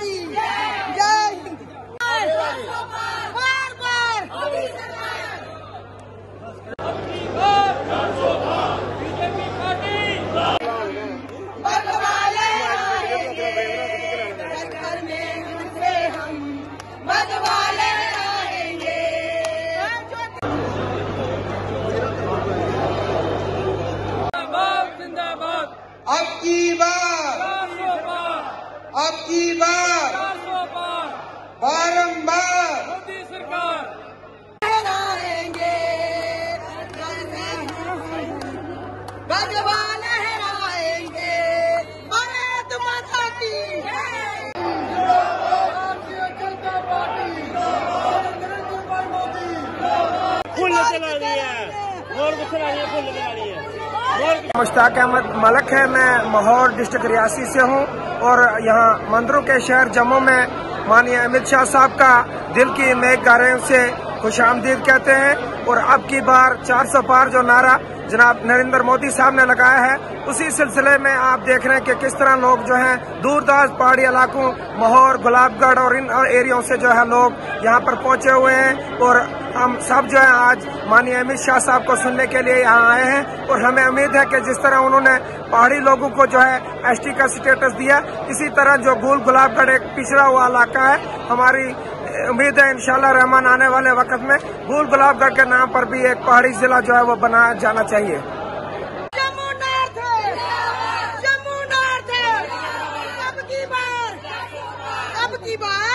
کی جے ہند کی بات۔ آپ کی بات۔ مشتاق احمد ملک ہے۔ میں مہور ڈسٹرکٹ ریاسی سے ہوں اور یہاں مندروں کے شہر جموں میں مانی احمد شاہ صاحب کا دل کی میک گارے سے خوش آمدید کہتے ہیں اور اب کی بار چار سو پار جو نعرہ جناب نریندر مودی صاحب نے لگایا ہے، اسی سلسلے میں آپ دیکھ رہے ہیں کہ کس طرح لوگ جو ہیں دور داز پہاڑی علاقوں، مہور، گلاب گڑھ اور ان ایریوں سے جو ہے لوگ یہاں پر پہنچے ہوئے ہیں اور ہم سب جو ہے آج مانی احمد شاہ صاحب کو سننے کے لیے یہاں آئے ہیں اور ہمیں امید ہے کہ جس طرح انہوں نے پہاڑی لوگوں کو جو ہے ایس ٹی کا سٹیٹس دیا، اسی طرح جو گول گلاب گڑھ ایک پچھڑا ہوا علاقہ ہے، ہماری امید ہے انشاءاللہ رحمان آنے والے وقت میں بھول گلاب گڑھ کے نام پر بھی ایک پہاڑی ضلع جو ہے وہ بنایا جانا چاہیے۔ کی بار